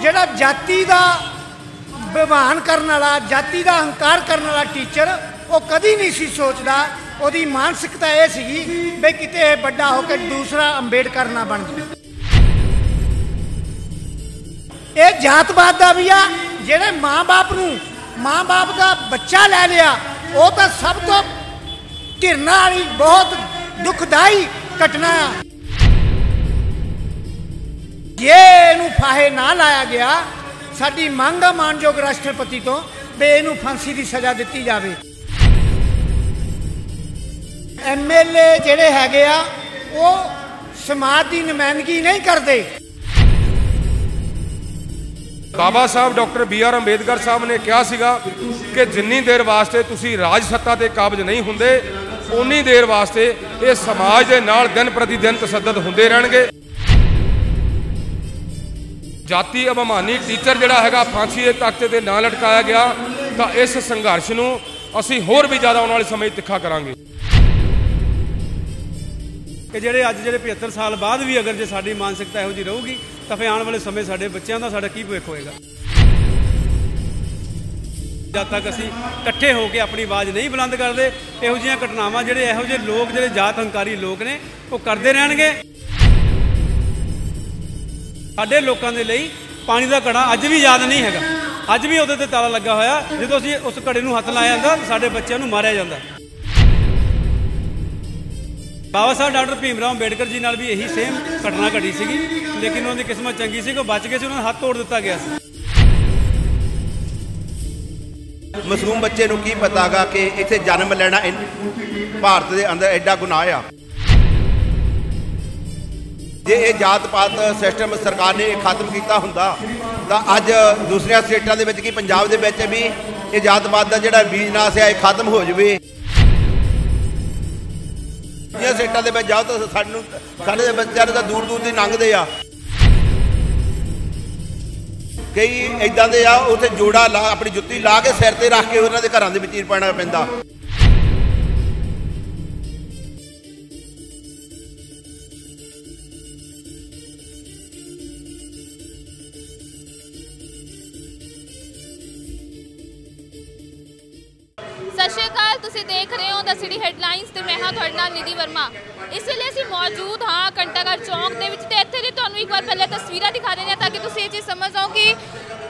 ਜਿਹੜਾ ਜਾਤੀ ਦਾ ਵਿਵਾਨ ਕਰਨ ਵਾਲਾ, ਜਾਤੀ ਦਾ ਹੰਕਾਰ ਕਰਨ ਵਾਲਾ ਟੀਚਰ ਉਹ ਕਦੀ ਨਹੀਂ ਸੀ ਸੋਚਦਾ। ਉਹਦੀ ਮਾਨਸਿਕਤਾ ਇਹ ਸੀਗੀ ਵੀ ਕਿਤੇ ਇਹ ਵੱਡਾ ਹੋ ਕੇ ਦੂਸਰਾ ਅੰਬੇਡਕਰ ਨਾ ਬਣ ਜਾਵੇ। ਇਹ ਜਾਤਵਾਦ ਦਾ ਵੀ ਆ, ਜਿਹੜੇ ਮਾਂ-ਬਾਪ ਨੂੰ ਮਾਂ-ਬਾਪ ਦਾ ਬੱਚਾ ਲੈ ਲਿਆ, ਉਹ ਤਾਂ ਸਭ ਤੋਂ ਘਿਰਨਾ ਵਾਲੀ ਬਹੁਤ ਦੁਖਦਾਈ ਘਟਨਾ ਆ। ਜੇ ਇਹਨੂੰ ਫਾਹੇ ਨਾ ਲਾਇਆ ਗਿਆ, ਸਾਡੀ ਮੰਗ ਆ ਮਾਨਯੋਗ ਰਾਸ਼ਟਰਪਤੀ ਤੋਂ ਵੀ ਇਹਨੂੰ ਫਾਂਸੀ ਦੀ ਸਜ਼ਾ ਦਿੱਤੀ ਜਾਵੇ। ਐਮਐਲਏ ਜਿਹੜੇ ਹੈਗੇ ਆ, ਉਹ ਸਮਾਜ ਦੀ ਨੁਮਾਇੰਦਗੀ ਨਹੀਂ ਕਰਦੇ। Baba Sahib, doctor B R Ambedkar Sahib ਨੇ ਕਿਹਾ ਸੀਗਾ ਕਿ ਜਿੰਨੀ ਦੇਰ ਵਾਸਤੇ ਤੁਸੀਂ ਰਾਜ ਸੱਤਾ ਤੇ ਕਾਬਜ ਨਹੀਂ ਹੁੰਦੇ ਉਨੀ ਦੇਰ ਵਾਸਤੇ ਇਹ ਸਮਾਜ ਦੇ ਨਾਲ ਦਿਨ ਪ੍ਰਤੀ ਦਿਨ ਤਸੱਦਦ ਹੁੰਦੇ ਰਹਿਣਗੇ। ਜਾਤੀ ਅਭਿਮਾਨੀ ਟੀਚਰ ਜਿਹੜਾ ਹੈਗਾ ਫਾਂਸੀ ਦੇ ਤਖਤੇ ਤੇ ਨਾ ਲਟਕਾਇਆ ਗਿਆ, ਤਾਂ ਇਸ ਸੰਘਰਸ਼ ਨੂੰ ਅਸੀਂ ਹੋਰ ਵੀ ਜ਼ਿਆਦਾ ਆਉਣ ਵਾਲੇ ਸਮੇਂ 'ਚ ਤਿੱਖਾ ਕਰਾਂਗੇ। ਕਿ ਜਿਹੜੇ ਅੱਜ ਜਿਹੜੇ 75 ਸਾਲ ਬਾਅਦ ਵੀ ਅਗਰ ਜੇ ਸਾਡੀ ਮਾਨਸਿਕਤਾ ਇਹੋ ਜਿਹੀ ਰਹੂਗੀ, ਤਾਂ ਫਿਰ ਆਉਣ ਵਾਲੇ ਸਮੇਂ ਸਾਡੇ ਬੱਚਿਆਂ ਦਾ ਸਾਡਾ ਕੀ ਭਵਿੱਖ ਹੋਏਗਾ? ਜਦ ਤੱਕ ਅਸੀਂ ਇਕੱਠੇ ਹੋ ਕੇ ਆਪਣੀ ਆਵਾਜ਼ ਨਹੀਂ ਬੁਲੰਦ ਕਰਦੇ, ਇਹੋ ਜਿਹੀਆਂ ਘਟਨਾਵਾਂ ਜਿਹੜੇ ਇਹੋ ਜਿਹੇ ਲੋਕ, ਜਿਹੜੇ ਜਾਤ ਹੰਕਾਰੀ ਲੋਕ ਨੇ, ਉਹ ਕਰਦੇ ਰਹਿਣਗੇ। ਸਾਡੇ ਲੋਕਾਂ ਦੇ ਲਈ ਪਾਣੀ ਦਾ ਘੜਾ ਅੱਜ ਵੀ ਯਾਦ ਨਹੀਂ ਹੈਗਾ। ਅੱਜ ਵੀ ਉਹਦੇ ਤੇ ਤਾਲਾ ਲੱਗਾ ਹੋਇਆ। ਜਦੋਂ ਅਸੀਂ ਉਸ ਘੜੇ ਨੂੰ ਹੱਥ ਲਾਇਆ ਜਾਂਦਾ, ਸਾਡੇ ਬੱਚਿਆਂ ਨੂੰ ਮਾਰਿਆ ਜਾਂਦਾ। ਬਾਬਾ ਸਾਹਿਬ ਡਾਕਟਰ ਭੀਮ ਰਾਓ ਅੰਬੇਡਕਰ ਜੀ ਨਾਲ ਵੀ ਇਹੀ ਸੇਮ ਘਟਨਾ ਘਟੀ ਸੀਗੀ। ਲੇਕਿਨ ਉਹਨਾਂ ਦੀ ਕਿਸਮਤ ਚੰਗੀ ਸੀ ਕਿ ਉਹ ਬਚ ਗਏ ਸੀ, ਉਹਨਾਂ ਦਾ ਹੱਥ ਤੋੜ ਦਿੱਤਾ ਗਿਆ ਸੀ। ਮਸਰੂਮ ਬੱਚੇ ਨੂੰ ਕੀ ਪਤਾਗਾ ਕਿ ਇੱਥੇ ਜਨਮ ਲੈਣਾ ਭਾਰਤ ਦੇ ਅੰਦਰ ਐਡਾ ਗੁਨਾਹ ਆ। ਜੇ ਇਹ ਜਾਤ ਪਾਤ ਸਿਸਟਮ ਸਰਕਾਰ ਨੇ ਖਤਮ ਕੀਤਾ ਹੁੰਦਾ, ਤਾਂ ਅੱਜ ਦੂਸਰੀਆਂ ਸਟੇਟਾਂ ਦੇ ਵਿੱਚ ਕੀ ਪੰਜਾਬ ਦੇ ਵਿੱਚ ਵੀ ਇਹ ਜਾਤ ਪਾਤ ਦਾ ਜਿਹੜਾ ਬੀਜ ਨਾਸ ਹੈ, ਇਹ ਖਤਮ ਹੋ ਜਾਵੇ? ਦੂਜੀਆਂ ਸਟੇਟਾਂ ਦੇ ਵਿੱਚ ਜਾਓ ਤਾਂ ਸਾਨੂੰ ਸਾਡੇ ਦੇ ਬੱਚਿਆਂ ਨੂੰ ਤਾਂ ਦੂਰ ਦੂਰ ਦੀ ਲੰਘਦੇ ਆ। ਕਈ ਇਦਾਂ ਦੇ ਆ, ਉਥੇ ਜੋੜਾ ਲਾ ਆਪਣੀ ਜੁੱਤੀ ਲਾ ਕੇ ਸਿਰ ਤੇ ਰੱਖ ਕੇ ਉਹਨਾਂ ਦੇ ਘਰਾਂ ਦੇ ਵਿੱਚ ਹੀ ਪੈਣਾ ਪੈਂਦਾ। ਸਤਿ ਸ਼੍ਰੀ ਅਕਾਲ, ਤੁਸੀਂ ਦੇਖ ਰਹੇ ਹੋ ਦ ਸਿਟੀ ਹੈਡਲਾਈਨਸ ਤੇ ਮੈਂ ਹਾਂ ਤੁਹਾਡੇ ਨਾਲ ਨਿਧੀ ਵਰਮਾ। ਇਸ ਵੇਲੇ ਅਸੀਂ ਮੌਜੂਦ ਹਾਂ ਘੰਟਾਘਰ ਚੌਂਕ ਦੇ ਵਿੱਚ ਤੇ ਇੱਥੇ ਦੀ ਤੁਹਾਨੂੰ ਇੱਕ ਵਾਰ ਪਹਿਲੇ ਤਸਵੀਰਾਂ ਦਿਖਾ ਦਿੰਦੇ ਹਾਂ ਤਾਂ ਕਿ ਤੁਸੀਂ ਇਹ ਚੀਜ਼ ਸਮਝ ਜਾਓ ਕਿ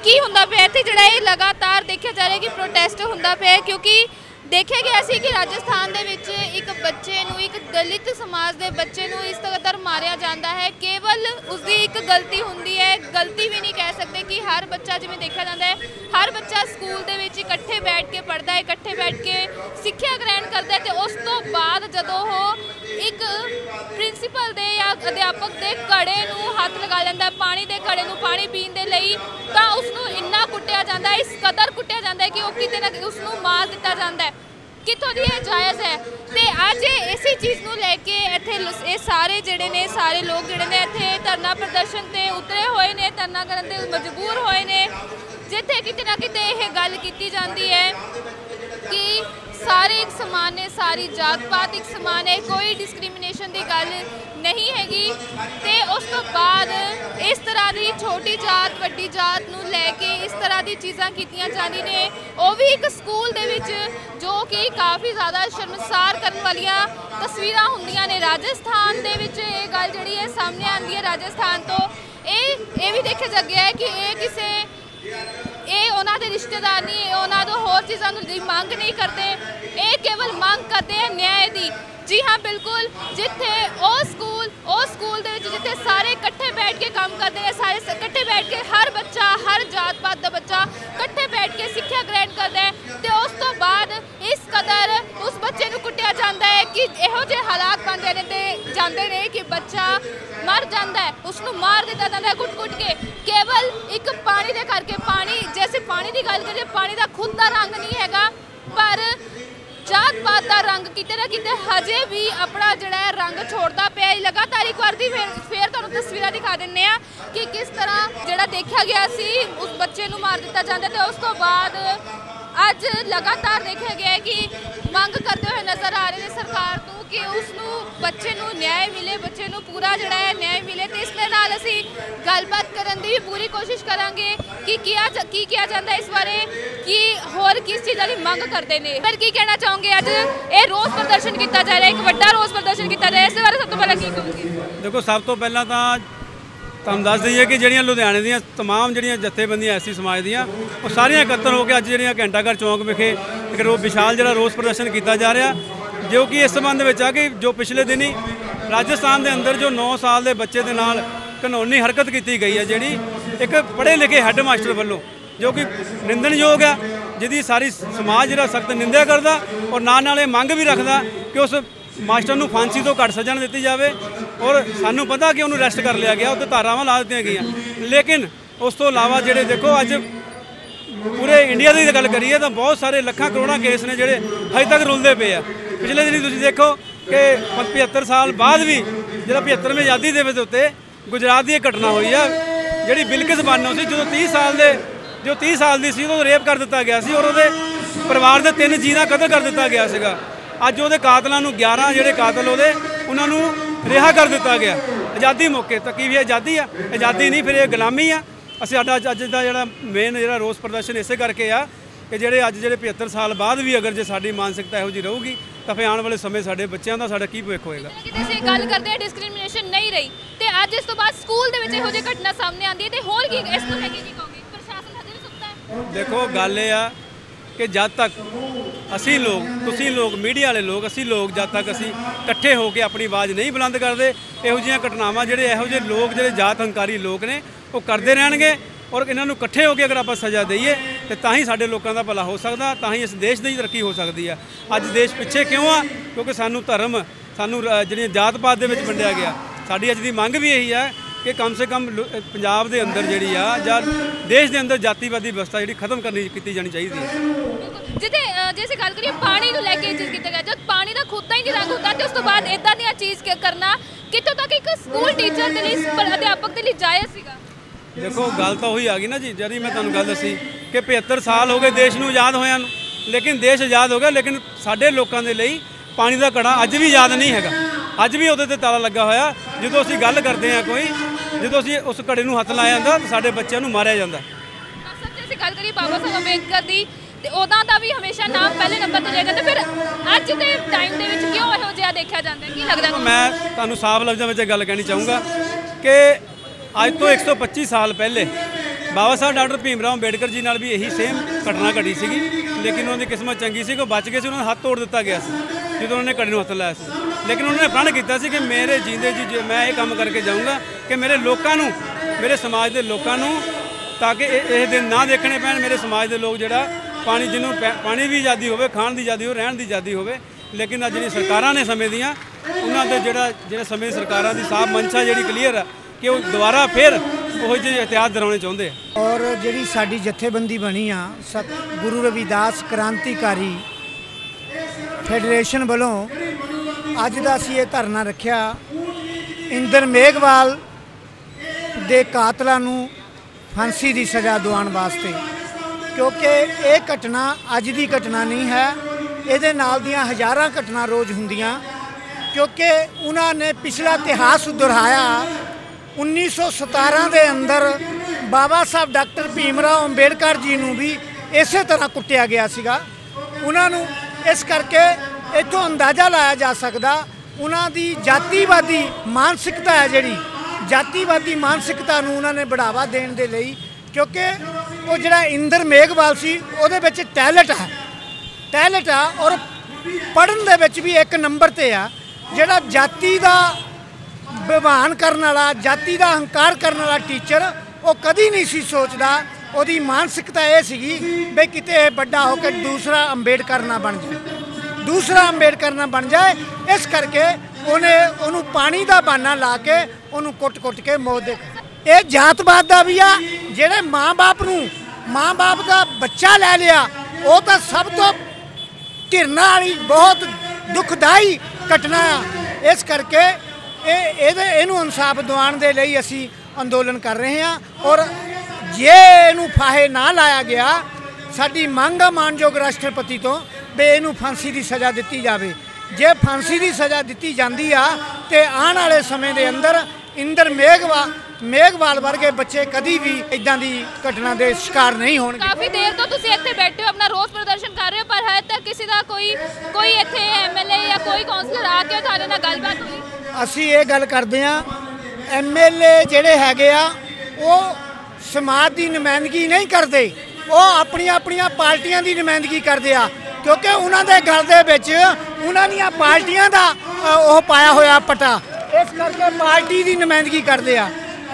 ਕੀ ਹੁੰਦਾ ਪਿਆ। ਇੱਥੇ ਜਿਹੜਾ ਇਹ ਲਗਾਤਾਰ ਦੇਖਿਆ ਜਾ ਰਿਹਾ ਕਿ ਪ੍ਰੋਟੈਸਟ ਹੁੰਦਾ ਪਿਆ ਕਿਉਂਕਿ ਦੇਖਿਆ ਗਿਆ ਸੀ ਕਿ ਰਾਜਸਥਾਨ ਦੇ ਵਿੱਚ ਇੱਕ ਬੱਚੇ ਨੂੰ, ਇੱਕ ਦਲਿਤ ਸਮਾਜ ਦੇ ਬੱਚੇ ਨੂੰ ਇਸ ਕਦਰ ਮਾਰਿਆ ਜਾਂਦਾ ਹੈ। ਕੇਵਲ ਉਸਦੀ ਇੱਕ ਗਲਤੀ ਹੁੰਦੀ ਹੈ। ਗਲਤੀ ਵੀ ਨਹੀਂ ਕਹਿ ਸਕਦੇ ਕਿ ਹਰ ਬੱਚਾ ਜਿਵੇਂ ਦੇਖਿਆ ਜਾਂਦਾ ਹੈ, ਹਰ ਬੱਚਾ ਸਕੂਲ ਦੇ ਵਿੱਚ ਇਕੱਠੇ ਬੈਠ ਕੇ ਪੜ੍ਹਦਾ ਹੈ, ਇਕੱਠੇ ਬੈਠ ਕੇ ਸਿੱਖਿਆ ਗ੍ਰਹਿਣ ਕਰਦਾ ਹੈ ਤੇ ਉਸ ਤੋਂ ਬਾਅਦ ਜਦੋਂ ਉਹ ਇੱਕ ਪ੍ਰਿੰਸੀਪਲ ਦੇ ਜਾਂ ਅਧਿਆਪਕ ਦੇ ਕੜੇ ਨੂੰ ਹੱਥ ਲਗਾ ਲੈਂਦਾ ਪਾਣੀ ਦੇ ਕੜੇ ਨੂੰ ਪਾਣੀ ਪੀਣ ਦੇ ਲਈ, ਤਾਂ ਉਸ ਨੂੰ ਇੰਨਾ ਕੁੱਟਿਆ ਜਾਂਦਾ ਇਸ ਕਦਰ ਕੁੱਟਿਆ ਜਾਂਦਾ ਕਿ ਉਹ ਕਿਤੇ ਨਾ ਉਸ ਨੂੰ ਮਾਰ ਦਿੱਤਾ ਜਾਂਦਾ ਹੈ। ਕਿੱਥੋਂ ਦੀ ਇਹ ਜਾਇਜ਼ ਹੈ? ਤੇ ਅੱਜ ਇਹ ਇਸੇ ਚੀਜ਼ ਨੂੰ ਲੈ ਕੇ ਇੱਥੇ ਇਹ ਸਾਰੇ ਜਿਹੜੇ ਨੇ, ਸਾਰੇ ਲੋਕ ਜਿਹੜੇ ਨੇ, ਇੱਥੇ ਧਰਨਾ ਪ੍ਰਦਰਸ਼ਨ ਤੇ ਉਤਰੇ ਹੋਏ ਨੇ, ਧਰਨਾ ਕਰਨ ਤੇ ਮਜਬੂਰ ਹੋਏ ਨੇ। ਜਿੱਥੇ ਕਿਤੇ ਨਾ ਕਿਤੇ ਇਹ ਗੱਲ ਕੀਤੀ ਜਾਂਦੀ ਹੈ ਸਮਾਨ ਨੇ, ਸਾਰੀ ਜਾਤ ਪਾਤ ਇੱਕ ਸਮਾਨ ਹੈ, ਕੋਈ ਡਿਸਕ੍ਰਿਮੀਨੇਸ਼ਨ ਦੀ ਗੱਲ ਨਹੀਂ ਹੈਗੀ। ਤੇ ਉਸ ਤੋਂ ਬਾਅਦ ਇਸ ਤਰ੍ਹਾਂ ਦੀ ਛੋਟੀ ਜਾਤ, ਵੱਡੀ ਜਾਤ ਨੂੰ ਲੈ ਕੇ ਇਸ ਤਰ੍ਹਾਂ ਦੀ ਚੀਜ਼ਾਂ ਕੀਤੀਆਂ ਜਾਂਦੀਆਂ ਨੇ। ਉਹ ਵੀ ਇੱਕ ਸਕੂਲ ਦੇ ਵਿੱਚ, ਜੋ ਕਿ ਕਾਫੀ ਜ਼ਿਆਦਾ ਸ਼ਰਮਸਾਰ ਕਰਨ ਵਾਲੀਆਂ ਤਸਵੀਰਾਂ ਹੁੰਦੀਆਂ ਨੇ। ਰਾਜਸਥਾਨ ਦੇ ਵਿੱਚ ਇਹ ਗੱਲ ਜਿਹੜੀ ਹੈ ਸਾਹਮਣੇ ਆਉਂਦੀ ਹੈ। ਰਾਜਸਥਾਨ ਤੋਂ ਇਹ ਇਹ ਵੀ ਦੇਖਿਆ ਜਾ ਗਿਆ ਹੈ ਕਿ ਇਹ ਕਿਸੇ, ਇਹ ਉਹਨਾਂ ਦੇ ਰਿਸ਼ਤੇਦਾਰ ਨਹੀਂ ਉਹਨਾਂ ਤੋਂ ਹੋਰ ਚੀਜ਼ਾਂ ਦੀ ਮੰਗ ਨਹੀਂ ਕਰਦੇ। ਇਹ ਕੇਵਲ ਨਿਆਂ ਦੀ। ਜੀ ਹਾਂ, ਬਿਲਕੁਲ। ਜਿੱਥੇ ਉਹ ਸਕੂਲ ਉਹ ਸਕੂਲ ਦੇ ਵਿੱਚ ਜਿੱਥੇ ਸਾਰੇ ਇਕੱਠੇ ਬੈਠ ਕੇ ਕੰਮ ਕਰਦੇ ਹੈ ਸਾਰੇ ਇਕੱਠੇ ਬੈਠ ਕੇ ਹਰ ਬੱਚਾ, ਹਰ ਜਾਤ ਪਾਤ ਦਾ ਬੱਚਾ ਇਕੱਠੇ ਬੈਠ ਕੇ ਸਿੱਖਿਆ ਗ੍ਰਹਿਣ ਕਰਦਾ ਹੈ ਤੇ ਉਸ ਤੋਂ ਬਾਅਦ ਇਸ ਕਦਰ ਉਸ ਬੱਚੇ ਨੂੰ ਕੁੱਟਿਆ ਜਾਂਦਾ ਹੈ ਕਿ ਇਹੋ ਜਿਹੇ ਹਾਲਾਤ ਬਣਦੇ ਨੇ ਤੇ ਜਾਂਦੇ ਨੇ ਕਿ ਬੱਚਾ ਮਰ ਜਾਂਦਾ ਹੈ ਉਸ ਨੂੰ ਮਾਰ ਦਿੱਤਾ ਜਾਂਦਾ ਹੈ ਕੁੱਟ-ਕੁੱਟ ਕੇ। ਕੇਵਲ ਇੱਕ ਪਾਣੀ ਦੇ ਕਰਕੇ ਪਾਣੀ ਜੈਸੇ ਪਾਣੀ ਦੀ ਗੱਲ ਕਰੀਏ, ਪਾਣੀ ਦਾ ਖੁਦ ਦਾ ਰੰਗ ਨਹੀਂ ਹੈਗਾ, ਪਰ ਜਾਤ ਦਾ ਰੰਗ ਕਿਤੇ ਨਾ ਕਿਤੇ ਹਜੇ ਵੀ ਆਪਣਾ ਜਿਹੜਾ ਰੰਗ ਛੋੜਦਾ ਪਿਆ ਹੈ। ਲਗਾਤਾਰ ਇੱਕ ਵਾਰ ਦੀ ਫੇਰ ਫੇਰ ਤੁਹਾਨੂੰ ਤਸਵੀਰਾਂ ਦਿਖਾ ਦਿੰਨੇ ਆ ਕਿ ਕਿਸ ਤਰ੍ਹਾਂ ਜਿਹੜਾ ਦੇਖਿਆ ਗਿਆ ਸੀ, ਉਸ ਬੱਚੇ ਨੂੰ ਮਾਰ ਦਿੱਤਾ ਜਾਂਦਾ ਤੇ ਉਸ ਤੋਂ ਬਾਅਦ ਅੱਜ ਲਗਾਤਾਰ ਦੇਖਿਆ ਗਿਆ ਕਿ ਮੰਗ ਕਰਦੇ ਹੋਏ ਨਜ਼ਰ ਆ ਰਹੇ ਨੇ ਸਰਕਾਰ ਤੋਂ ਕਿ ਉਸ ਨੂੰ ਬੱਚੇ ਨੂੰ ਨਿਆਂ ਮਿਲੇ ਬੱਚੇ ਨੂੰ ਪੂਰਾ ਜਿਹੜਾ ਹੈ ਨਿਆਂ ਮਿਲੇ ਤੇ ਇਸ ਦੇ ਨਾਲ ਅਸੀਂ ਗੱਲਬਾਤ ਕਰਨ ਦੀ ਵੀ ਪੂਰੀ ਕੋਸ਼ਿਸ਼ ਕਰਾਂਗੇ ਕਿ ਕੀਆ ਜ- ਕੀ ਕਿਹਾ ਜਾਂਦਾ ਹੈ ਇਸ ਬਾਰੇ ਕਿ ਹੋਰ ਕਿਸ ਚੀਜ਼ਾਂ ਦੀ ਮੰਗ ਕਰਦੇ ਨੇ ਪਰ ਕੀ ਕਹਿਣਾ ਚਾਹੋਗੇ ਅੱਜ ਇਹ ਰੋਸ ਪ੍ਰਦਰਸ਼ਨ ਕੀਤਾ ਜਾ ਰਿਹਾ ਹੈ ਇੱਕ ਵੱਡਾ ਰੋਸ ਪ੍ਰਦਰਸ਼ਨ ਕੀਤਾ ਜਾ ਰਿਹਾ ਹੈ ਇਸ ਦੇ ਬਾਰੇ ਸਭ ਤੋਂ ਪਹਿਲਾਂ ਕੀ ਕਹੋਗੇ ਦੇਖੋ ਸਭ ਤੋਂ ਪਹਿਲਾਂ ਤਾਂ ਤੁਹਾਨੂੰ ਦੱਸ ਦਈਏ ਕਿ ਜਿਹੜੀਆਂ ਲੁਧਿਆਣੇ ਦੀਆਂ तमाम ਜਿਹੜੀਆਂ ਜਥੇਬੰਦੀਆਂ ਐਸੀ ਸਮਾਜ ਦੀਆਂ ਉਹ ਸਾਰੀਆਂ ਇਕੱਤਰ ਹੋ ਕੇ ਅੱਜ ਜਿਹੜੀਆਂ ਘੰਟਾਘਰ ਚੌਂਕ ਵਿਖੇ ਇੱਕ ਰੋ ਵਿਸ਼ਾਲ ਜਿਹੜਾ ਰੋਸ ਪ੍ਰਦਰਸ਼ਨ ਕੀਤਾ ਜਾ ਰਿਹਾ ਜੋ ਕਿ ਇਸ ਸੰਬੰਧ ਵਿੱਚ ਆ ਕਿ ਜੋ ਪਿਛਲੇ ਦਿਨੀ ਰਾਜਸਥਾਨ ਦੇ ਅੰਦਰ ਜੋ 9 ਸਾਲ ਦੇ ਬੱਚੇ ਦੇ ਨਾਲ ਕਾਨੂੰਨੀ ਹਰਕਤ ਕੀਤੀ ਗਈ ਹੈ, ਜਿਹੜੀ ਇੱਕ ਪੜ੍ਹੇ ਲਿਖੇ ਹੈੱਡ ਮਾਸਟਰ ਵੱਲੋਂ, ਜੋ ਕਿ ਨਿੰਦਣਯੋਗ ਹੈ ਜਿਹਦੀ ਸਾਰੀ ਸਮਾਜ ਜਿਹੜਾ ਸਖਤ ਨਿੰਦਿਆ ਕਰਦਾ ਔਰ ਨਾਲ ਨਾਲ ਇਹ ਮੰਗ ਵੀ ਰੱਖਦਾ ਕਿ ਉਸ ਮਾਸਟਰ ਨੂੰ ਫਾਂਸੀ ਤੋਂ ਘੱਟ ਸਜ਼ਾ ਦਿੱਤੀ ਜਾਵੇ ਔਰ ਸਾਨੂੰ ਪਤਾ ਕਿ ਉਹਨੂੰ ਅਰੈਸਟ ਕਰ ਲਿਆ ਗਿਆ ਉੱਤੇ ਧਾਰਾਵਾਂ ਲਾ ਦਿੱਤੀਆਂ ਗਈਆਂ। ਲੇਕਿਨ ਉਸ ਤੋਂ ਇਲਾਵਾ ਜਿਹੜੇ ਦੇਖੋ ਅੱਜ ਪੂਰੇ ਇੰਡੀਆ ਦੀ ਗੱਲ ਕਰੀਏ ਤਾਂ ਬਹੁਤ ਸਾਰੇ ਲੱਖਾਂ ਕਰੋੜਾਂ ਕੇਸ ਨੇ ਜਿਹੜੇ ਹਜੇ ਤੱਕ ਰੁਲਦੇ ਪਏ ਆ। ਪਿਛਲੇ ਦਿਨੀ ਤੁਸੀਂ ਦੇਖੋ ਕਿ 75 ਸਾਲ ਬਾਅਦ ਵੀ ਜਿਹੜਾ 75ਵੇਂ ਆਜ਼ਾਦੀ ਦਿਵਸ ਦੇ ਉੱਤੇ ਗੁਜਰਾਤ ਦੀ ਇਹ ਘਟਨਾ ਹੋਈ ਆ, ਜਿਹੜੀ ਬਿਲਕਿਸ ਬਾਨੋ ਸੀ, ਜਦੋਂ 30 ਸਾਲ ਦੇ ਜੋ 30 ਸਾਲ ਦੀ ਸੀ, ਉਹਨੂੰ ਰੇਪ ਕਰ ਦਿੱਤਾ ਗਿਆ ਸੀ ਔਰ ਉਹਦੇ ਪਰਿਵਾਰ ਦੇ ਤਿੰਨ ਜੀਅ ਦਾ ਕਤਲ ਕਰ ਦਿੱਤਾ ਗਿਆ ਸੀਗਾ। ਅੱਜ ਉਹਦੇ ਕਾਤਲਾਂ ਨੂੰ 11 ਜਿਹੜੇ ਕਾਤਲ ਉਹਦੇ, ਉਹਨਾਂ ਨੂੰ ਰਿਹਾ ਕਰ ਦਿੱਤਾ ਗਿਆ। ਆਜ਼ਾਦੀ ਮੌਕੇ ਤਾਂ ਕੀ ਵੀ ਆਜ਼ਾਦੀ ਆ? ਆਜ਼ਾਦੀ ਨਹੀਂ, ਫਿਰ ਇਹ ਗੁਲਾਮੀ ਆ। ਅਸੀਂ ਸਾਡਾ ਅੱਜ- ਦਾ ਜਿਹੜਾ ਮੇਨ ਜਿਹੜਾ ਰੋਸ ਪ੍ਰਦਰਸ਼ਨ ਇਸੇ ਕਰਕੇ ਆ ਕਿ ਜਿਹੜੇ ਅੱਜ ਜਿਹੜੇ 75 ਸਾਲ ਬਾਅਦ ਵੀ ਅਗਰ ਜੇ ਸਾਡੀ ਮਾਨਸਿਕਤਾ ਇਹੋ ਜਿਹੀ ਰਹੂਗੀ ਤਾਂ ਫਿਰ ਆਉਣ ਵਾਲੇ ਸਮੇਂ ਸਾਡੇ ਬੱਚਿਆਂ ਦਾ ਸਾਡਾ ਕੀ ਭਵਿੱਖ ਹੋਏਗਾ? ਕਿਤੇ ਅਸੀਂ ਗੱਲ ਕਰਦੇ ਹਾਂ ਡਿਸਕ੍ਰਿਮੀਨੇਸ਼ਨ ਨਹੀਂ ਰਹੀ। ਤੇ ਅੱਜ ਇਸ ਤੋਂ ਬਾਅਦ ਸਕੂਲ ਦੇ ਵਿੱਚ ਇਹੋ ਜਿਹੀ ਘਟਨਾ ਸਾਹਮਣੇ ਆਉਂਦੀ ਹੈ ਤੇ ਹੋਰ ਕੀ ਇਸ ਤੋਂ ਲੈ ਕੇ ਕੀ ਕਹੋਗੇ? ਪ੍ਰਸ਼ਾਸਨ ਹਜੇ ਵੀ ਸੁੱਤਾ ਹੈ। ਦੇਖੋ ਗੱਲ ਇਹ ਆ ਕਿ ਜਦ ਤੱਕ ਅਸੀਂ ਲੋਕ ਤੁਸੀਂ ਲੋਕ ਮੀਡੀਆ ਵਾਲੇ ਲੋਕ ਅਸੀਂ ਲੋਕ ਜਦ ਤੱਕ ਅਸੀਂ ਇਕੱਠੇ ਹੋ ਕੇ ਆਪਣੀ ਆਵਾਜ਼ ਨਹੀਂ ਬੁਲੰਦ ਕਰਦੇ ਇਹੋ ਜਿਹੀਆਂ ਘਟਨਾਵਾਂ ਜਿਹੜੇ ਇਹੋ ਜਿਹੇ ਲੋਕ ਜਿਹੜੇ ਜਾਤ ਹੰਕਾਰੀ ਲੋਕ ਨੇ ਉਹ ਕਰਦੇ ਰਹਿਣਗੇ ਔਰ ਇਹਨਾਂ ਨੂੰ ਇਕੱਠੇ ਹੋ ਕੇ ਅਗਰ ਆਪਾਂ ਸਜ਼ਾ ਦਈਏ ਤੇ ਤਾਂ ਹੀ ਸਾਡੇ ਲੋਕਾਂ ਦਾ ਭਲਾ ਹੋ ਸਕਦਾ, ਤਾਂ ਹੀ ਇਸ ਦੇਸ਼ ਦੀ ਤਰੱਕੀ ਹੋ ਸਕਦੀ ਆ। ਅੱਜ ਦੇਸ਼ ਪਿੱਛੇ ਕਿਉਂ ਆ? ਕਿਉਂਕਿ ਸਾਨੂੰ ਧਰਮ, ਸਾਨੂੰ ਜਿਹੜੀਆਂ ਜਾਤ ਪਾਤ ਦੇ ਵਿੱਚ ਵੰਡਿਆ ਗਿਆ। ਸਾਡੀ ਅੱਜ ਦੀ ਮੰਗ ਵੀ ਇਹੀ ਹੈ ਕਿ ਕਮ ਸੇ ਕਮ ਪੰਜਾਬ ਦੇ ਅੰਦਰ ਜਿਹੜੀ ਆ, ਜਾਂ ਦੇਸ਼ ਦੇ ਅੰਦਰ ਜਾਤੀਵਾਦੀ ਵਿਵਸਥਾ ਜਿਹੜੀ ਖਤਮ ਕਰਨੀ, ਕੀਤੀ ਜਾਣੀ ਚਾਹੀਦੀ ਹੈ ਬਿਲਕੁਲ। ਜੇ ਅਸੀਂ ਗੱਲ ਕਰੀਏ ਪਾਣੀ ਨੂੰ ਲੈ ਕੇ ਚੀਜ਼ ਕੀਤਾ ਗਿਆ, ਜਦ ਪਾਣੀ ਦਾ ਖੁੱਦਾ ਹੀ ਰੰਗ ਹੁੰਦਾ, ਤੇ ਉਸ ਤੋਂ ਬਾਅਦ ਇਦਾਂ ਦੀਆਂ ਚੀਜ਼ ਕਰਨਾ, ਕਿੱਥੋਂ ਤੱਕ ਇੱਕ ਸਕੂਲ ਟੀਚਰ ਦੇ ਲਈ ਅਧਿਆਪਕ ਦੇ ਲਈ ਜਾਇਜ਼ ਸੀਗਾ? ਦੇਖੋ ਗੱਲ ਤਾਂ ਉਹੀ ਆ ਗਈ ਨਾ ਜੀ ਜਿਹੜੀ ਮੈਂ ਤੁਹਾਨੂੰ ਗੱਲ ਦੱਸੀ ਕਿ 75 ਸਾਲ ਹੋ ਗਏ ਦੇਸ਼ ਨੂੰ ਆਜ਼ਾਦ ਹੋਇਆਂ ਨੂੰ ਲੇਕਿਨ ਦੇਸ਼ ਆਜ਼ਾਦ ਹੋ ਗਿਆ ਲੇਕਿਨ ਸਾਡੇ ਲੋਕਾਂ ਦੇ ਲਈ ਪਾਣੀ ਦਾ ਘੜਾ ਅੱਜ ਵੀ ਯਾਦ ਨਹੀਂ ਹੈਗਾ ਅੱਜ ਵੀ ਉਹਦੇ ਤੇ ਤਾਲਾ ਲੱਗਾ ਹੋਇਆ ਜਦੋਂ ਅਸੀਂ ਗੱਲ ਕਰਦੇ ਆ ਕੋਈ ਜਦੋਂ ਅਸੀਂ ਉਸ ਘੜੇ ਨੂੰ ਹੱਥ ਲਾਇਆ ਜਾਂਦਾ ਤਾਂ ਸਾਡੇ ਬੱਚਿਆਂ ਨੂੰ ਮਾਰਿਆ ਜਾਂਦਾ ਅਸਲ 'ਚ ਅਸੀਂ ਗੱਲ ਕਰੀਏ ਬਾਬਾ ਸਾਹਿਬ ਅੰਬੇਦਕਰ ਦੀ ਤੇ ਉਹਦਾ ਦਾ ਵੀ ਹਮੇਸ਼ਾ ਨਾਮ ਪਹਿਲੇ ਨੰਬਰ ਤੇ ਜਾਏਗਾ ਤੇ ਫਿਰ ਅੱਜ ਦੇ ਟਾਈਮ ਦੇ ਵਿੱਚ ਕਿਉਂ ਇਹੋ ਜਿਹਾ ਦੇਖਿਆ ਜਾਂਦਾ ਹੈ? ਕੀ ਲੱਗਦਾ ਤੁਹਾਨੂੰ? ਮੈਂ ਤੁਹਾਨੂੰ ਸਾਫ਼ ਲਫ਼ਜ਼ਾਂ ਵਿੱਚ ਗੱਲ ਕਹਿਣੀ ਚਾਹੂੰਗਾ ਕਿ ਅੱਜ ਤੋਂ 125 ਸਾਲ ਪਹਿਲੇ ਬਾਬਾ ਸਾਹਿਬ ਡਾਕਟਰ ਭੀਮ ਰਾਓ ਅੰਬੇਡਕਰ ਜੀ ਨਾਲ ਵੀ ਇਹੀ ਸੇਮ ਘਟਨਾ ਘਟੀ ਸੀਗੀ। ਲੇਕਿਨ ਉਹਨਾਂ ਦੀ ਕਿਸਮਤ ਚੰਗੀ ਸੀ ਕਿ ਉਹ ਬਚ ਗਏ ਸੀ, ਉਹਨਾਂ ਦਾ ਹੱਥ ਤੋੜ ਦਿੱਤਾ ਗਿਆ ਸੀ, ਜਦੋਂ ਉਹਨਾਂ ਨੇ ਘੜੇ ਨੂੰ ਹੱਥ ਲਾਇਆ ਸੀ। ਲੇਕਿਨ ਉਹਨਾਂ ਨੇ ਪ੍ਰਣ ਕੀਤਾ ਸੀ ਕਿ ਮੇਰੇ ਜੀਂਦੇ ਜੀ, ਜੇ ਮੈਂ ਇਹ ਕੰਮ ਕਰਕੇ ਜਾਊਂਗਾ ਕਿ ਮੇਰੇ ਲੋਕਾਂ ਨੂੰ, ਮੇਰੇ ਸਮਾਜ ਦੇ ਲੋਕਾਂ ਨੂੰ, ਤਾਂ ਕਿ ਇਹ ਦਿਨ ਨਾ ਦੇਖਣੇ ਪੈਣ, ਮੇਰੇ ਸਮਾਜ ਦੇ ਲੋਕ ਜਿਹੜਾ ਪਾਣੀ ਜਿਹਨੂੰ ਪੈ- ਪਾਣੀ ਦੀ ਆਜ਼ਾਦੀ ਹੋਵੇ, ਖਾਣ ਦੀ ਆਜ਼ਾਦੀ ਹੋਵੇ, ਰਹਿਣ ਦੀ ਆਜ਼ਾਦੀ ਹੋਵੇ, ਲੇਕਿਨ ਅੱਜ ਜਿਹੜੀ ਸਰਕਾਰਾਂ ਨੇ ਸਮੇਂ ਦੀਆਂ, ਉਹਨਾਂ ਦੇ ਜਿਹੜਾ ਜਿਹੜੇ ਸਮੇਂ ਦੀ ਸਰਕਾਰਾਂ ਦੀ ਸਾਫ਼ ਮਨਸ਼ਾ ਜਿਹੜੀ ਕਲੀਅਰ ਆ ਕਿ ਉਹ ਦੁਬਾਰਾ ਫਿਰ ਉਹ ਜਿਹੇ ਇਤਿਹਾਸ ਦਰਾਉਣੇ ਚਾਹੁੰਦੇ ਆ। ਔਰ ਜਿਹੜੀ ਸਾਡੀ ਜਥੇਬੰਦੀ ਬਣੀ ਆ, ਸਤ ਗੁਰੂ ਰਵਿਦਾਸ ਕ੍ਰਾਂਤੀਕਾਰੀ ਫੈਡਰੇਸ਼ਨ ਵੱਲੋਂ, ਅੱਜ ਦਾ ਅਸੀਂ ਇਹ ਧਰਨਾ ਰੱਖਿਆ। ਇੰਦਰ ਮੇਘਵਾਲ ਦੇ ਕਾਤਲਾਂ ਨੂੰ ਫਾਂਸੀ ਦੀ ਸਜ਼ਾ ਦਿਵਾਉਣ ਵਾਸਤੇ। ਕਿਉਂਕਿ ਇਹ ਘਟਨਾ ਅੱਜ ਦੀ ਘਟਨਾ ਨਹੀਂ ਹੈ। ਇਹਦੇ ਨਾਲ ਦੀਆਂ ਹਜ਼ਾਰਾਂ ਘਟਨਾ ਰੋਜ਼ ਹੁੰਦੀਆਂ। ਕਿਉਂਕਿ ਉਹਨਾਂ ਨੇ ਪਿਛਲਾ ਇਤਿਹਾਸ ਦੁਹਰਾਇਆ 1917 ਦੇ ਅੰਦਰ ਬਾਬਾ ਸਾਹਿਬ ਡਾਕਟਰ ਭੀਮ ਰਾਓ ਅੰਬੇਡਕਰ ਜੀ ਨੂੰ ਵੀ ਇਸੇ ਤਰ੍ਹਾਂ ਕੁੱਟਿਆ ਗਿਆ ਸੀਗਾ। ਉਹਨਾਂ ਨੂੰ ਇਸ ਕਰਕੇ ਇੱਥੋਂ ਅੰਦਾਜ਼ਾ ਲਾਇਆ ਜਾ ਸਕਦਾ, ਉਹਨਾਂ ਦੀ ਜਾਤੀਵਾਦੀ ਮਾਨਸਿਕਤਾ ਹੈ ਜਿਹੜੀ, ਜਾਤੀਵਾਦੀ ਮਾਨਸਿਕਤਾ ਨੂੰ ਉਹਨਾਂ ਨੇ ਬੜਾਵਾ ਦੇਣ ਦੇ ਲਈ, ਕਿਉਂਕਿ ਉਹ ਜਿਹੜਾ ਇੰਦਰ ਮੇਘਵਾਲ ਸੀ, ਉਹਦੇ ਵਿੱਚ ਟੈਲੈਂਟ ਹੈ। ਟੈਲੈਂਟ ਆ ਔਰ ਪੜਨ ਦੇ ਵਿੱਚ ਵੀ ਇੱਕ ਨੰਬਰ ਤੇ ਆ, ਜਿਹੜਾ ਜਾਤੀ ਦਾ ਵਿਵਾਨ ਕਰਨ ਵਾਲਾ, ਜਾਤੀ ਦਾ ਹੰਕਾਰ ਕਰਨ ਵਾਲਾ ਟੀਚਰ ਉਹ ਕਦੀ ਨਹੀਂ ਸੀ ਸੋਚਦਾ। ਉਹਦੀ ਮਾਨਸਿਕਤਾ ਇਹ ਸੀਗੀ ਵੀ ਕਿਤੇ ਇਹ ਵੱਡਾ ਹੋ ਕੇ ਦੂਸਰਾ ਅੰਬੇਡਕਰ ਨਾ ਬਣ ਜਾਏ ਦੂਸਰਾ ਅੰਬੇਡਕਰ ਨਾ ਬਣ ਜਾਏ, ਇਸ ਕਰਕੇ ਉਹਨੇ ਉਹਨੂੰ ਪਾਣੀ ਦਾ ਬਾਨਾ ਲਾ ਕੇ ਉਹਨੂੰ ਕੁੱਟ-ਕੁੱਟ ਕੇ ਮੌਤ ਦੇ ਇਹ ਜਾਤਵਾਦ ਦਾ ਵੀ ਆ, ਜਿਹੜੇ ਮਾਂ-ਬਾਪ ਨੂੰ, ਮਾਂ-ਬਾਪ ਦਾ ਬੱਚਾ ਲੈ ਲਿਆ, ਉਹ ਤਾਂ ਸਭ ਤੋਂ ਘਿਰਨਾ ਵਾਲੀ ਬਹੁਤ ਦੁਖਦਾਈ ਘਟਨਾ ਆ। ਇਸ ਕਰਕੇ ਇਹ ਇਹਦੇ ਇਹਨੂੰ ਇਨਸਾਫ ਦਿਵਾਉਣ ਦੇ ਲਈ ਅਸੀਂ ਅੰਦੋਲਨ ਕਰ ਰਹੇ ਹਾਂ ਔਰ ਜੇ ਇਹਨੂੰ ਫਾਹੇ ਨਾ ਲਾਇਆ ਗਿਆ, ਸਾਡੀ ਮੰਗ ਆ ਮਾਨਯੋਗ ਰਾਸ਼ਟਰਪਤੀ ਤੋਂ ਵੀ ਇਹਨੂੰ ਫਾਂਸੀ ਦੀ ਸਜ਼ਾ ਦਿੱਤੀ ਜਾਵੇ। ਜੇ ਫਾਂਸੀ ਦੀ ਸਜ਼ਾ ਦਿੱਤੀ ਜਾਂਦੀ ਆ ਤੇ ਆਉਣ ਵਾਲੇ ਸਮੇਂ ਦੇ ਅੰਦਰ ਇੰਦਰ ਮੇਘਵਾ, ਮੇਘਵਾਲ ਵਰਗੇ ਬੱਚੇ ਕਦੀ ਵੀ ਇਦਾਂ ਦੀ ਘਟਨਾ ਦੇ ਸ਼ਿਕਾਰ ਨਹੀਂ ਹੋਣਗੇ। ਕਾਫੀ ਦੇਰ ਤੋਂ ਤੁਸੀਂ ਇੱਥੇ ਬੈਠੇ ਹੋ, ਆਪਣਾ ਰੋਸ ਪ੍ਰਦਰਸ਼ਨ ਕਰ ਰਹੇ ਹੋ, ਪਰ ਹਜੇ ਤੱਕ ਕਿਸੇ ਦਾ ਕੋਈ ਕੋਈ ਇੱਥੇ ਐਮਐਲਏ ਜਾਂ ਕੋਈ ਕਾਉਂਸਲਰ ਆ ਕੇ ਤੁਹਾਡੇ ਨਾਲ ਗੱਲਬਾਤ ਹੋਈ। ਅਸੀਂ ਇਹ ਗੱਲ ਕਰਦੇ ਆ ਐਮਐਲਏ ਜਿਹੜੇ ਹੈਗੇ ਆ, ਉਹ ਸਮਾਜ ਦੀ ਨੁਮਾਇੰਦਗੀ ਨਹੀਂ ਕਰਦੇ। ਉਹ ਆਪਣੀਆਂ ਆਪਣੀਆਂ ਪਾਰਟੀਆਂ ਦੀ ਨੁਮਾਇੰਦਗੀ ਕਰਦੇ ਆ। ਕਿਉਂਕਿ ਉਹਨਾਂ ਦੇ ਘਰ ਦੇ ਵਿੱਚ ਉਹਨਾਂ ਦੀਆਂ ਪਾਰਟੀਆਂ ਦਾ ਉਹ ਪਾਇਆ ਹੋਇਆ ਪਟਾ। ਇਸ ਕਰਕੇ ਪਾਰਟੀ ਦੀ ਨੁਮਾਇੰਦਗੀ ਕਰਦੇ ਆ।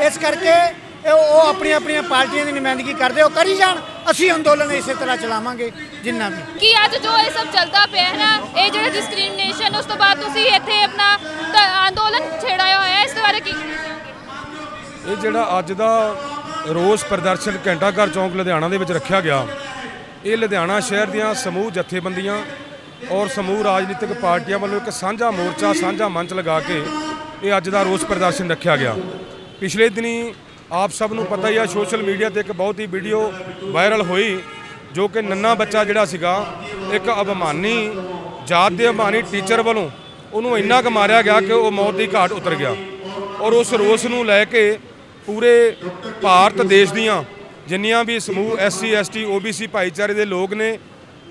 ਇਸ ਕਰਕੇ ਉਹ ਆਪਣੀਆਂ ਆਪਣੀਆਂ ਪਾਰਟੀਆਂ ਦੀ ਨੁਮਾਇੰਦਗੀ ਕਰਦੇ, ਉਹ ਕਰੀ ਜਾਣ। ਅਸੀਂ ਅੰਦੋਲਨ ਇਸੇ ਤਰ੍ਹਾਂ ਚਲਾਵਾਂਗੇ ਜਿੰਨਾ ਵੀ। ਕਿ ਅੱਜ ਜੋ ਇਹ ਸਭ ਚੱਲਦਾ ਪਿਆ ਹੈ ਨਾ ਇਹ ਜਿਹੜਾ ਡਿਸਕ੍ਰਿਮੀਨੇਸ਼ਨ ਉਸ ਤੋਂ ਬਾਅਦ ਤੁਸੀਂ ਇੱਥੇ ਆਪਣਾ ਅੰਦੋਲਨ ਛੇੜਾਇਆ ਹੋਇਆ ਹੈ ਇਸ ਬਾਰੇ ਕੀ ਇਹ ਜਿਹੜਾ ਅੱਜ ਦਾ ਰੋਸ ਪ੍ਰਦਰਸ਼ਨ ਘੰਟਾਘਰ ਚੌਂਕ ਲੁਧਿਆਣਾ ਦੇ ਵਿੱਚ ਰੱਖਿਆ ਗਿਆ ਇਹ ਲੁਧਿਆਣਾ ਸ਼ਹਿਰ ਦੀਆਂ ਸਮੂਹ ਜਥੇਬੰਦੀਆਂ ਔਰ ਸਮੂਹ ਰਾਜਨੀਤਿਕ ਪਾਰਟੀਆਂ ਵੱਲੋਂ ਇੱਕ ਸਾਂਝਾ ਮੋਰਚਾ ਸਾਂਝਾ ਮੰਚ ਲਗਾ ਕੇ ਇਹ ਅੱਜ ਦਾ ਰੋਸ ਪ੍ਰਦਰਸ਼ਨ ਰੱਖਿਆ ਗਿਆ। ਪਿਛਲੇ ਦਿਨੀ ਆਪ ਸਭ ਨੂੰ ਪਤਾ ਹੀ ਆ ਸੋਸ਼ਲ ਮੀਡੀਆ ਤੇ ਇੱਕ ਬਹੁਤ ਹੀ ਵੀਡੀਓ ਵਾਇਰਲ ਹੋਈ, ਜੋ ਕਿ ਨੰਨਾ ਬੱਚਾ ਜਿਹੜਾ ਸੀਗਾ, ਇੱਕ ਅਭਮਾਨੀ, ਜਾਤ ਦੇ ਅਭਮਾਨੀ ਟੀਚਰ ਵੱਲੋਂ ਉਹਨੂੰ ਇੰਨਾ ਕੁ ਮਾਰਿਆ ਗਿਆ ਕਿ ਉਹ ਮੌਤ ਦੀ ਘਾਟ ਉਤਰ ਗਿਆ। ਔਰ ਉਸ ਰੋਸ ਨੂੰ ਲੈ ਕੇ ਪੂਰੇ ਭਾਰਤ ਦੇਸ਼ ਦੀਆਂ ਜਿੰਨੀਆਂ ਵੀ ਸਮੂਹ ਐਸਸੀ ਐਸਟੀ ਓਬੀਸੀ ਭਾਈਚਾਰੇ ਦੇ ਲੋਕ ਨੇ,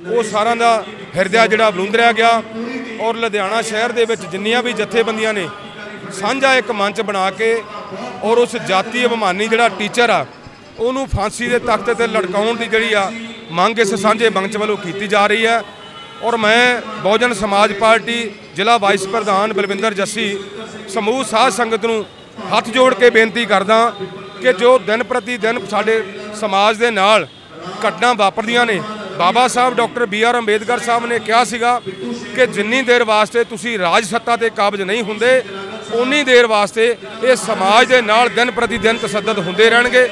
ਉਹ ਸਾਰਿਆਂ ਦਾ ਹਿਰਦਿਆ ਜਿਹੜਾ ਬਲੁੰਦਰਿਆ ਗਿਆ। ਔਰ ਲੁਧਿਆਣਾ ਸ਼ਹਿਰ ਦੇ ਵਿੱਚ ਜਿੰਨੀਆਂ ਵੀ ਜਥੇਬੰਦੀਆਂ ਨੇ, ਸਾਂਝਾ ਇੱਕ ਮੰਚ ਬਣਾ ਕੇ ਔਰ ਉਸ ਜਾਤੀ ਅਭਿਮਾਨੀ ਜਿਹੜਾ ਟੀਚਰ ਆ, ਉਹਨੂੰ ਫਾਂਸੀ ਦੇ ਤਖਤ ਤੇ ਲਟਕਾਉਣ ਦੀ ਜਿਹੜੀ ਆ ਮੰਗ ਇਸ ਸਾਂਝੇ ਮੰਚ ਵੱਲੋਂ ਕੀਤੀ ਜਾ ਰਹੀ ਹੈ। ਔਰ ਮੈਂ ਬਹੁਜਨ ਸਮਾਜ ਪਾਰਟੀ ਜ਼ਿਲ੍ਹਾ ਵਾਈਸ ਪ੍ਰਧਾਨ ਬਲਵਿੰਦਰ ਜੱਸੀ ਸਮੂਹ ਸਾਧ ਸੰਗਤ ਨੂੰ ਹੱਥ ਜੋੜ ਕੇ ਬੇਨਤੀ ਕਰਦਾ ਕਿ ਜੋ ਦਿਨ ਪ੍ਰਤੀ ਦਿਨ ਸਾਡੇ ਸਮਾਜ ਦੇ ਨਾਲ ਘਟਨਾ ਵਾਪਰਦੀਆਂ ਨੇ, Baba Sahib doctor B R Ambedkar Sahib ਨੇ ਕਿਹਾ ਸੀਗਾ ਕਿ ਜਿੰਨੀ ਦੇਰ ਵਾਸਤੇ ਤੁਸੀਂ ਰਾਜ ਸੱਤਾ ਤੇ ਕਾਬਜ ਨਹੀਂ ਹੁੰਦੇ ਉਨੀ ਦੇਰ ਵਾਸਤੇ ਇਹ ਸਮਾਜ ਦੇ ਨਾਲ ਦਿਨ ਪ੍ਰਤੀ ਦਿਨ ਤਸੱਦਦ ਹੁੰਦੇ ਰਹਿਣਗੇ।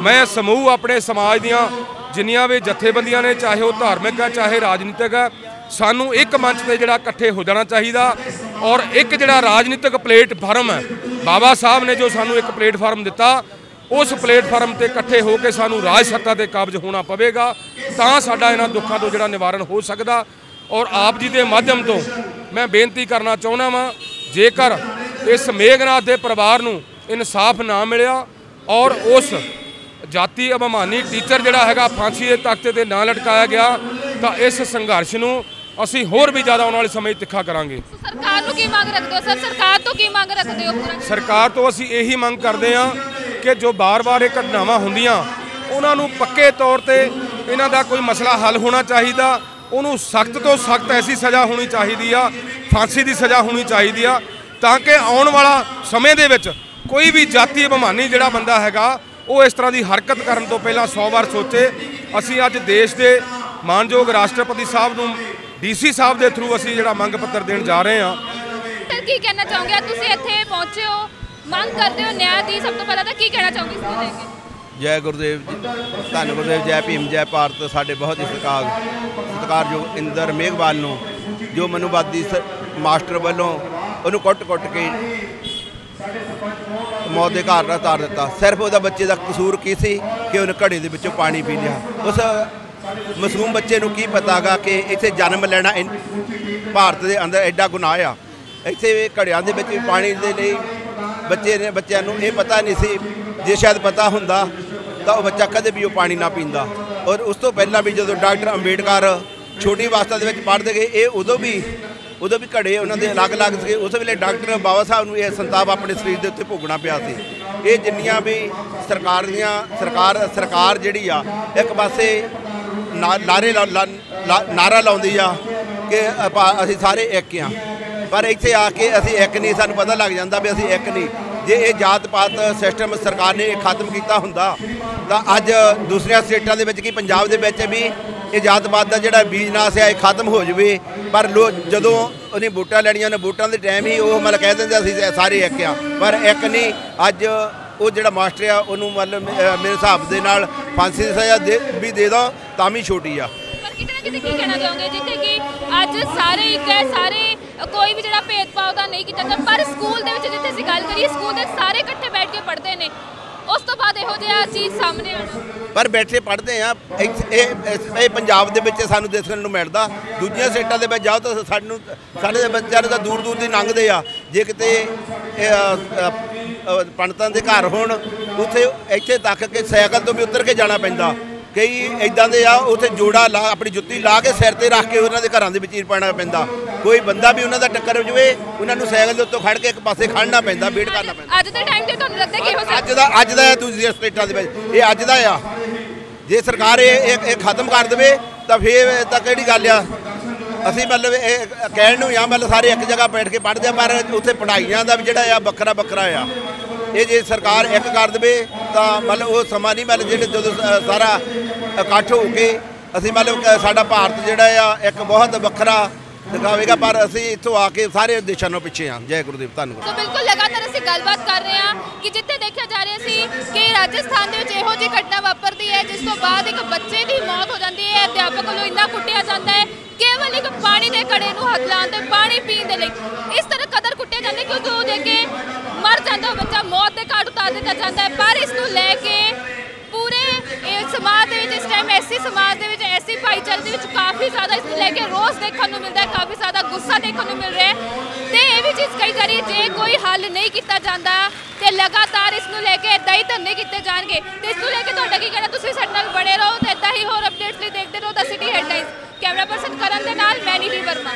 ਮੈਂ ਸਮੂਹ ਆਪਣੇ ਸਮਾਜ ਦੀਆਂ ਜਿੰਨੀਆਂ ਵੀ ਜਥੇਬੰਦੀਆਂ ਨੇ, ਚਾਹੇ ਉਹ ਧਾਰਮਿਕ ਹੈ ਚਾਹੇ ਰਾਜਨੀਤਿਕ ਹੈ ਸਾਨੂੰ ਇੱਕ ਮੰਚ ਤੇ ਜਿਹੜਾ ਇਕੱਠੇ ਹੋ ਜਾਣਾ ਚਾਹੀਦਾ ਔਰ ਇੱਕ ਜਿਹੜਾ ਰਾਜਨੀਤਿਕ ਪਲੇਟਫਾਰਮ ਹੈ, ਬਾਬਾ ਸਾਹਿਬ ਨੇ ਜੋ ਸਾਨੂੰ ਇੱਕ ਪਲੇਟਫਾਰਮ ਦਿੱਤਾ, ਉਸ ਪਲੇਟਫਾਰਮ ਤੇ ਇਕੱਠੇ ਹੋ ਕੇ ਸਾਨੂੰ ਰਾਜ ਸੱਤਾ ਤੇ ਕਾਬਜ ਹੋਣਾ ਪਵੇਗਾ, ਤਾਂ ਸਾਡਾ ਇਹਨਾਂ ਦੁੱਖਾਂ ਤੋਂ ਜਿਹੜਾ ਨਿਵਾਰਨ ਹੋ ਸਕਦਾ ਔਰ ਆਪ ਜੀ ਦੇ ਮਾਧਿਅਮ ਤੋਂ ਮੈਂ ਬੇਨਤੀ ਕਰਨਾ ਚਾਹੁੰਦਾ ਵਾਂ, ਜੇਕਰ ਇਸ ਮੇਘਨਾਥ ਦੇ ਪਰਿਵਾਰ ਨੂੰ ਇਨਸਾਫ ਨਾ ਮਿਲਿਆ ਔਰ ਉਸ ਜਾਤੀ ਅਭਿਮਾਨੀ ਟੀਚਰ ਜਿਹੜਾ ਹੈਗਾ ਫਾਂਸੀ ਦੇ ਤਖਤੇ ਤੇ ਨਾ ਲਟਕਾਇਆ ਗਿਆ ਤਾਂ ਇਸ ਸੰਘਰਸ਼ ਨੂੰ ਅਸੀਂ ਹੋਰ ਵੀ ਜ਼ਿਆਦਾ ਆਉਣ ਵਾਲੇ ਸਮੇਂ 'ਚ ਤਿੱਖਾ ਕਰਾਂਗੇ। ਸਰਕਾਰ ਨੂੰ ਕੀ ਮੰਗ ਰੱਖਦੇ ਹੋ? ਸਰ ਸਰਕਾਰ ਤੋਂ ਕੀ ਮੰਗ ਰੱਖਦੇ ਹੋ? ਸਰਕਾਰ ਤੋਂ ਅਸੀਂ ਇਹੀ ਮੰਗ ਕਰਦੇ ਹਾਂ ਕਿ ਜੋ ਬਾਰ-ਬਾਰ ਇਹ ਘਟਨਾਵਾਂ ਹੁੰਦੀਆਂ ਉਹਨਾਂ ਨੂੰ ਪੱਕੇ ਤੌਰ ਤੇ ਇਹਨਾਂ ਦਾ ਕੋਈ ਮਸਲਾ ਹੱਲ ਹੋਣਾ ਚਾਹੀਦਾ। ਉਹਨੂੰ ਸਖਤ ਤੋਂ ਸਖਤ ਐਸੀ ਸਜ਼ਾ ਹੋਣੀ ਚਾਹੀਦੀ ਆ ਫਾਂਸੀ ਦੀ ਸਜ਼ਾ ਹੋਣੀ ਚਾਹੀਦੀ ਆ। ਤਾਂ ਕਿ ਆਉਣ ਵਾਲਾ ਸਮੇਂ ਦੇ ਵਿੱਚ ਕੋਈ ਵੀ ਜਾਤੀ ਅਭਿਮਾਨੀ ਜਿਹੜਾ ਬੰਦਾ ਹੈਗਾ ਉਹ ਇਸ ਤਰ੍ਹਾਂ ਦੀ ਹਰਕਤ ਕਰਨ ਤੋਂ ਪਹਿਲਾਂ 100 ਵਾਰ ਸੋਚੇ। ਅਸੀਂ ਅੱਜ ਦੇਸ਼ ਦੇ ਮਾਨਯੋਗ ਰਾਸ਼ਟਰਪਤੀ ਸਾਹਿਬ ਨੂੰ ਡੀਸੀ ਸਾਹਿਬ ਦੇ ਥਰੂ ਅਸੀਂ ਜਿਹੜਾ ਮੰਗ ਪੱਤਰ ਦੇਣ ਜਾ ਰਹੇ ਹਾਂ। ਸਰ ਕੀ ਕਹਿਣਾ ਚਾਹੋਗੇ? ਤੁਸੀਂ ਇੱਥੇ ਪਹੁੰਚੇ ਹੋ ਮੰਗ ਕਰਦੇ ਹੋ ਨਿਆਂ ਦੀ ਸਭ ਤੋਂ ਪਹਿਲਾਂ ਤਾਂ ਕੀ ਕਹਿਣਾ ਚਾਹੋਗੇ ਇਸ ਨੂੰ ਲੈ ਕੇ? ਜੈ ਗੁਰਦੇਵ ਜੀ ਧੰਨ ਗੁਰਦੇਵ ਜੈ ਭੀਮ ਜੈ ਭਾਰਤ ਸਾਡੇ ਬਹੁਤ ਹੀ ਸਤਿਕਾਰ ਸਤਿਕਾਰਯੋਗ ਇੰਦਰ ਮੇਘਵਾਲ ਨੂੰ ਜੋ ਮਨੁਵਾਦੀ ਮਾਸਟਰ ਵੱਲੋਂ ਉਹਨੂੰ ਕੁੱਟ-ਕੁੱਟ ਕੇ ਮੌਤ ਦੇ ਘਾਟ ਨਾਲ ਤਾਰ ਦਿੱਤਾ। ਸਿਰਫ ਉਹਦਾ ਬੱਚੇ ਦਾ ਕਸੂਰ ਕੀ ਸੀ? ਕਿ ਉਹਨੇ ਘੜੇ ਦੇ ਵਿੱਚੋਂ ਪਾਣੀ ਪੀ ਲਿਆ। ਉਸ ਮਾਸੂਮ ਬੱਚੇ ਨੂੰ ਕੀ ਪਤਾਗਾ ਕਿ ਇੱਥੇ ਜਨਮ ਲੈਣਾ ਇਨ- ਭਾਰਤ ਦੇ ਅੰਦਰ ਐਡਾ ਗੁਨਾਹ ਆ। ਇੱਥੇ ਘੜਿਆਂ ਦੇ ਵਿੱਚ ਵੀ ਪਾਣੀ ਦੇ ਲਈ ਬੱਚੇ ਨੇ ਬੱਚਿਆਂ ਨੂੰ ਇਹ ਪਤਾ ਨਹੀਂ ਸੀ। ਜੇ ਸ਼ਾਇਦ ਪਤਾ ਹੁੰਦਾ, ਤਾਂ ਉਹ ਬੱਚਾ ਕਦੇ ਵੀ ਉਹ ਪਾਣੀ ਨਾ ਪੀਂਦਾ। ਔਰ ਉਸ ਤੋਂ ਪਹਿਲਾਂ ਵੀ ਜਦੋਂ ਡਾਕਟਰ ਅੰਬੇਡਕਰ ਛੋਟੀ ਵਾਸਤਾ ਦੇ ਵਿੱਚ ਪੜ੍ਹਦੇ ਗਏ, ਇਹ ਉਦੋਂ ਵੀ ਉਦੋਂ ਵੀ ਘੜੇ ਉਹਨਾਂ ਦੇ ਅਲੱਗ-ਅਲੱਗ ਸੀਗੇ। ਉਸ ਵੇਲੇ ਡਾਕਟਰ ਬਾਬਾ ਸਾਹਿਬ ਨੂੰ ਇਹ ਸੰਤਾਪ ਆਪਣੇ ਸਰੀਰ ਦੇ ਉੱਤੇ ਭੋਗਣਾ ਪਿਆ ਸੀ। ਇਹ ਜਿੰਨੀਆਂ ਵੀ ਸਰਕਾਰ ਦੀਆਂ, ਸਰਕਾਰ ਸਰਕਾਰ ਜਿਹੜੀ ਆ, ਇੱਕ ਪਾਸੇ ਨਾ- ਨਾਰੇ ਲਾ- ਲਾ- ਲਾ- ਨਾਰਾ ਲਾਉਂਦੀ ਆ ਕਿ ਆਪਾਂ, ਅਸੀਂ ਸਾਰੇ ਇੱਕ ਆ। ਪਰ ਇੱਥੇ ਆ ਕੇ ਅਸੀਂ ਇੱਕ ਨਹੀਂ, ਸਾਨੂੰ ਪਤਾ ਲੱਗ ਜਾਂਦਾ ਵੀ ਅਸੀਂ ਇੱਕ ਨਹੀਂ। ਜੇ ਇਹ ਜਾਤ ਪਾਤ ਸਿਸਟਮ ਸਰਕਾਰ ਨੇ ਇਹ ਖਤਮ ਕੀਤਾ ਹੁੰਦਾ, ਤਾਂ ਅੱਜ ਦੂਸਰੀਆਂ ਸਟੇਟਾਂ ਦੇ ਵਿੱਚ ਕੀ ਪੰਜਾਬ ਦੇ ਵਿੱਚ ਵੀ ਇਹ ਜਾਤ ਪਾਤ ਦਾ ਜਿਹੜਾ ਬੀਜਨਾਸ ਹੈ, ਇਹ ਖਤਮ ਹੋ ਜਵੇ। ਪਰ ਲੋ, ਜਦੋਂ ਉਹਨੇ ਵੋਟਾਂ ਲੈਣੀਆਂ ਨੇ ਵੋਟਾਂ ਦੇ ਟਾਈਮ ਹੀ ਉਹ ਮਤਲਬ ਕਹਿ ਦਿੰਦੇ ਅਸੀਂ ਸਾਰੇ ਇੱਕ ਆ। ਪਰ ਇੱਕ ਨਹੀਂ, ਅੱਜ ਉਹ ਜਿਹੜਾ ਮਾਸਟਰ ਆ, ਉਹਨੂੰ ਮਤਲਬ ਅਹ ਮੇਰੇ ਹਿਸਾਬ ਦੇ ਨਾਲ ਫਾਂਸੀ ਦੀ ਸਜ਼ਾ ਦੇ, ਵੀ ਦੇ ਦੋ, ਤਾਂ ਵੀ ਛੋਟੀ ਆ। ਪਰ ਕਿਤੇ ਨਾ ਕਿਤੇ ਕੀ ਕਹਿਣਾ ਚਾਹੋਗੇ? ਜਿੱਥੇ ਕਿ ਅੱਜ ਸਾਰੇ ਇੱਕ ਹੈ, ਸਾਰੇ ਕੋਈ ਵੀ ਜਿਹੜਾ ਭੇਦਭਾਵ ਦਾ ਨਹੀਂ ਕੀਤਾ ਜਾਂਦਾ ਪਰ ਸਕੂਲ ਦੇ ਵਿੱਚ ਜਿੱਥੇ ਅਸੀਂ ਗੱਲ ਕਰੀਏ ਸਕੂਲ ਦੇ ਸਾਰੇ ਇਕੱਠੇ ਬੈਠ ਕੇ ਪੜ੍ਹਦੇ ਨੇ। ਉਸ ਤੋਂ ਬਾਅਦ ਇਹੋ ਜਿਹਾ ਚੀਜ਼ ਸਾਹਮਣੇ ਆਣਾ ਪਰ ਬੈਠੇ ਪੜ੍ਹਦੇ ਆ ਇੱਥੇ- ਇਹ ਇਹ ਪੰਜਾਬ ਦੇ ਵਿੱਚ ਸਾਨੂੰ ਦੇਖਣ ਨੂੰ ਮਿਲਦਾ। ਦੂਜੀਆਂ ਸਟੇਟਾਂ ਦੇ ਵਿੱਚ ਜਾਓ ਤਾਂ ਸਾਨੂੰ ਸਾਡੇ ਦੇ ਬੱਚਿਆਂ ਨੂੰ ਤਾਂ ਦੂਰ ਦੂਰ ਦੀ ਲੰਘਦੇ ਆ। ਜੇ ਕਿਤੇ ਇਹ, ਅ, ਅ, ਪੰਡਤਾਂ ਦੇ ਘਰ ਹੋਣ ਉੱਥੇ ਇੱਥੇ ਤੱਕ ਕਿ ਸਾਈਕਲ ਤੋਂ ਵੀ ਉਤਰ ਕੇ ਜਾਣਾ ਪੈਂਦਾ। ਕਈ ਇਦਾਂ ਦੇ ਆ ਉੱਥੇ ਜੋੜਾ ਲਾ ਆਪਣੀ ਜੁੱਤੀ ਲਾ ਕੇ ਸਿਰ ਤੇ ਰੱਖ ਕੇ ਉਹਨਾਂ ਦੇ ਘਰਾਂ ਦੇ ਵਿੱਚ ਹੀ ਪਾਣਾ ਪੈਂਦਾ। ਕੋਈ ਬੰਦਾ ਵੀ ਉਹਨਾਂ ਦਾ ਟੱਕਰ ਜਵੇ ਉਹਨਾਂ ਨੂੰ ਸਾਈਕਲ ਦੇ ਉੱਤੋਂ ਖੜ ਕੇ ਇੱਕ ਪਾਸੇ ਖੜਨਾ ਪੈਂਦਾ ਵੇਟ ਕਰਨਾ ਪੈਂਦਾ। ਅੱਜ ਦੇ ਟਾਈਮ ਤੇ ਤੁਹਾਨੂੰ ਲੱਗਦਾ ਕਿ ਇਹੋ ਜਿਹਾ ਅੱਜ ਦਾ ਅੱਜ ਦਾ ਹੈ ਦੂਜੀਆਂ ਸਟੇਟਾਂ ਦੇ ਵਿੱਚ। ਇਹ ਅੱਜ ਦਾ ਆ। ਜੇ ਸਰਕਾਰ ਇਹ ਇਹ ਖਤਮ ਕਰ ਦੇਵੇ ਤਾਂ ਫੇਰ ਤਾਂ ਕਿਹੜੀ ਗੱਲ ਆ? ਅਸੀਂ ਮਤਲਬ ਇਹ ਕਹਿਣ ਨੂੰ ਆ ਮਤਲਬ ਸਾਰੇ ਇੱਕ ਜਗ੍ਹਾ ਬੈਠ ਕੇ ਪੜ੍ਹਦੇ ਆ ਪਰ ਉੱਥੇ ਪੜ੍ਹਾਈਆਂ ਦਾ ਵੀ ਜਿਹੜਾ ਆ ਵੱਖਰਾ ਵੱਖਰਾ ਆ। ਇਹ ਜੇ ਸਰਕਾਰ ਇੱਕ ਕਰ ਦੇਵੇ ਤਾਂ ਮਤਲਬ ਉਹ ਸਮਾਂ ਨਹੀਂ ਮਤਲਬ ਜਿਹੜੇ ਜਦੋਂ ਸਾਰਾ ਇਕੱਠ ਹੋ ਕੇ ਅਸੀਂ ਮਤਲਬ ਸਾਡਾ ਭਾਰਤ ਜਿਹੜਾ ਆ ਇੱਕ ਬਹੁਤ ਵੱਖਰਾ ਦਿਖਾਵੇਗਾ, ਪਰ ਅਸੀਂ ਇੱਥੋਂ ਆ ਕੇ ਸਾਰੇ ਦੇਸ਼ਾਂ ਨੂੰ ਪਿੱਛੇ ਆ ਜੈ ਗੁਰਦੇਵ, ਧੰਨਵਾਦ। ਸੋ ਬਿਲਕੁਲ ਲਗਾਤਾਰ ਅਸੀਂ ਗੱਲਬਾਤ ਕਰ ਰਹੇ ਹਾਂ ਕਿ ਜਿੱਥੇ ਦੇਖਿਆ ਜਾ ਰਿਹਾ ਸੀ ਕਿ ਰਾਜਸਥਾਨ ਦੇ ਵਿੱਚ ਇਹੋ ਜਿਹੀ ਘਟਨਾ ਵਾਪਰਦੀ ਹੈ, ਜਿਸ ਤੋਂ ਬਾਅਦ ਇੱਕ ਬੱਚੇ ਦੀ ਮੌਤ ਹੋ ਜਾਂਦੀ ਹੈ। ਅਧਿਆਪਕ ਵੱਲੋਂ ਇੰਨਾ ਕੁੱਟਿਆ ਜਾਂਦਾ ਹੈ। ਕੇਵਲ ਇੱਕ ਪਾਣੀ ਦੇ ਘੜੇ ਨੂੰ ਹੱਥ ਲਾਉਣ ਤੇ ਪਾਣੀ ਪੀਣ ਦੇ ਲਈ ਇਸ ਤਰ੍ਹਾਂ ਕਦਰ ਕੁੱਟਿਆ ਜਾਂਦਾ ਕਿਉਂਕਿ ਉਹ ਦੇ ਕੇ ਮਰ ਜਾਂਦਾ ਬੱਚਾ ਮੌਤ ਦੇ ਘਾਟ ਉਤਾਰ ਦਿੱਤਾ ਜਾਂਦਾ ਹੈ। ਪਰ ਇਸ ਨੂੰ ਲੈ ਕੇ ਪੂਰੇ ਸਮਾਜ ਦੇ ਵਿੱਚ ਇਸ ਟਾਈਮ ਐਸੀ ਸਮਾਜ ਦੇ ਵਿੱਚ, ਐਸੀ ਭਾਈਚਾਰੇ ਦੇ ਵਿੱਚ ਕਾਫੀ ਜ਼ਿਆਦਾ ਇਸ ਨੂੰ ਲੈ ਕੇ ਰੋਸ ਦੇਖਣ ਨੂੰ ਮਿਲਦਾ ਹੈ, ਕਾਫੀ ਜ਼ਿਆਦਾ ਗੁੱਸਾ ਦੇਖਣ ਨੂੰ ਮਿਲ ਰਿਹਾ ਹੈ। ਤੇ ਇਹ ਵੀ ਚੀਜ਼ ਕਈ ਵਾਰੀ ਜੇ ਕੋਈ ਹੱਲ ਨਹੀਂ ਕੀਤਾ ਜਾਂਦਾ ਤੇ ਲਗਾਤਾਰ ਇਸ ਨੂੰ ਲੈ ਕੇ ਇਦਾਂ ਹੀ ਧਰਨੇ ਕੀਤੇ ਜਾਣਗੇ। ਤੇ ਇਸ ਨੂੰ ਲੈ ਕੇ ਤੁਹਾਡਾ ਕੀ ਕਹਿਣਾ? ਤੁਸੀਂ ਸਾਡੇ ਨਾਲ ਬਣੇ ਰਹੋ ਤੇ ਇਦਾਂ ਹੀ ਹੋਰ ਅਪਡੇਟਸ ਲਈ ਦੇਖਦੇ ਰਹੋ the city headlines camera person Karan ਦੇ ਨਾਲ, ਮੈਂ ਨੀਲੀ ਵਰਮਾ।